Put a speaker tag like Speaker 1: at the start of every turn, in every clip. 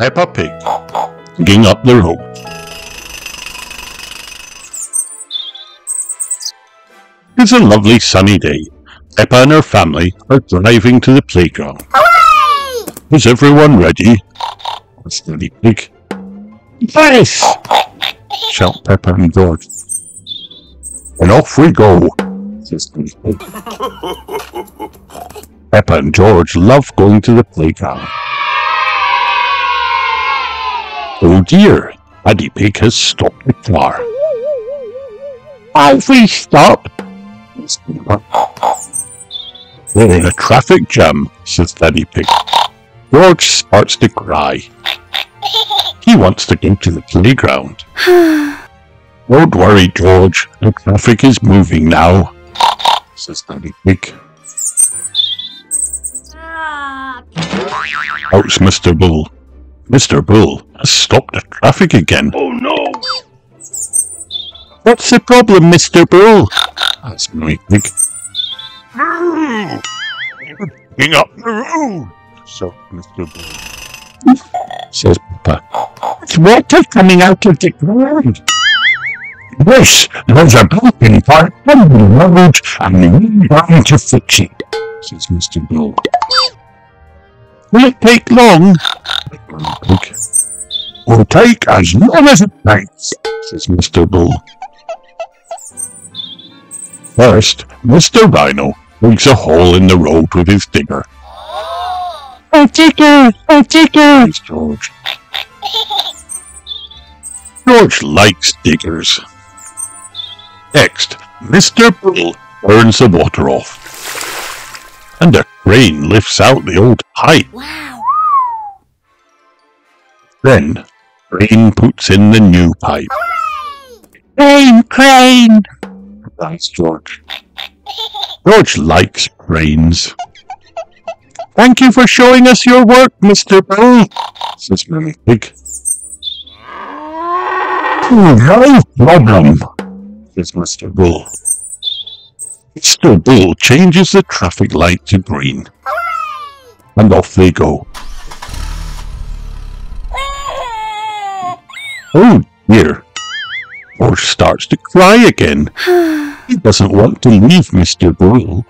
Speaker 1: Peppa Pig, digging up the road. It's a lovely sunny day. Peppa and her family are driving to the playground.
Speaker 2: Hooray!
Speaker 1: Is everyone ready? Asked Daddy Pig. Yes! Shout Peppa and George. And off we go, says Daddy Pig. Peppa and George love going to the playground. Oh dear, Daddy Pig has stopped the car. Why we stop? We're in a traffic jam, says Daddy Pig. George starts to cry. He wants to go to the playground. Don't worry, George. The traffic is moving now, says Daddy Pig. Outs Mr. Bull. Mr. Bull stopped the traffic again.
Speaker 3: Oh no!
Speaker 1: What's the problem, Mr. Bull? asked Mummy Pig.
Speaker 3: King up the road!
Speaker 1: So, Mr. Bull. Says Peppa. It's water coming out of the ground. Yes, there's a broken part on the road and we're going to fix it, says Mr. Bull. Will it take long? Pig. Will take as long as it takes, says Mr. Bull. First, Mr. Rhino digs a hole in the road with his digger. A digger! A digger! Says George. George likes diggers. Next, Mr. Bull burns the water off. And a crane lifts out the old pipe.
Speaker 2: Wow!
Speaker 1: Then, Crane puts in the new pipe. Crane, Crane! That's George. George likes cranes. Thank you for showing us your work, Mr. Bull, says Mummy Pig. "Oh, No problem, says Mr. Bull. Mr. Bull changes the traffic light to green. And off they go. Oh dear. George starts to cry again. He doesn't want to leave Mr. Bull.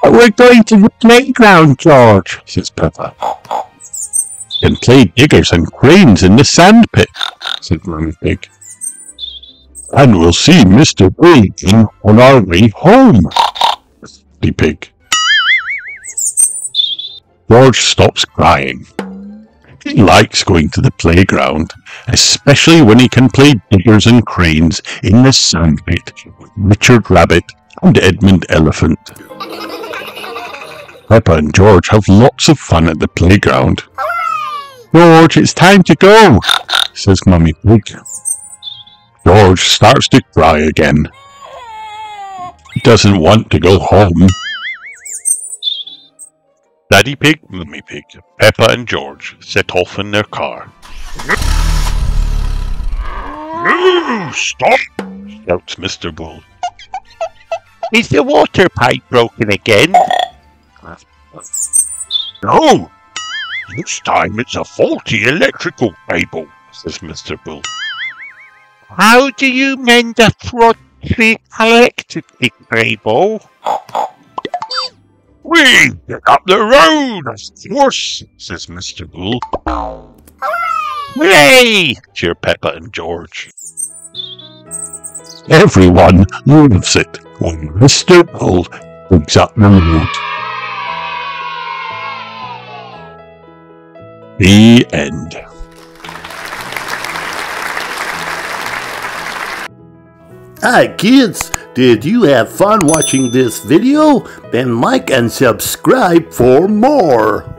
Speaker 1: But we're going to the playground, George, says Peppa. Can play diggers and cranes in the sand pit, said Mummy Pig. And we'll see Mr. Bull on our way home, says Daddy Pig. George stops crying. He likes going to the playground, especially when he can play diggers and cranes in the sandpit with Richard Rabbit and Edmund Elephant. Peppa and George have lots of fun at the playground. George, it's time to go, says Mummy Pig. George starts to cry again. He doesn't want to go home.
Speaker 3: Daddy Pig, Mummy Pig, Peppa and George set off in their car. No! Stop! shouts Mr. Bull.
Speaker 4: Is the water pipe broken again?
Speaker 3: No! This time it's a faulty electrical cable, says Mr. Bull.
Speaker 4: How do you mend a faulty electrical cable?
Speaker 3: We get up the road, of course, says Mr. Bull.
Speaker 4: Hooray!
Speaker 3: Cheer Peppa and George.
Speaker 1: Everyone loves it when Mr. Bull digs up the road. The end.
Speaker 5: Hi kids, did you have fun watching this video? Then like and subscribe for more.